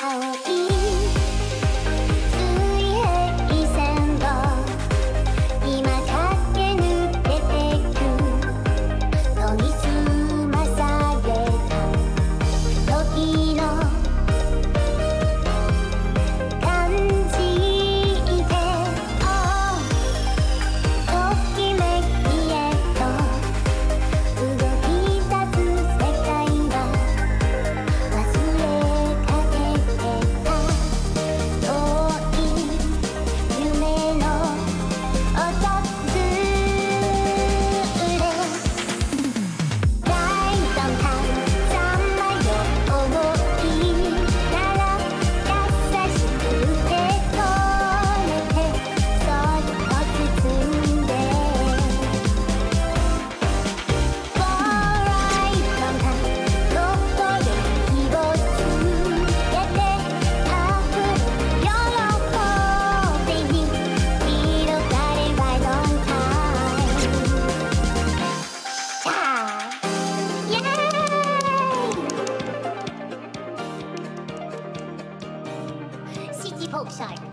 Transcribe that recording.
青い Pokeshire.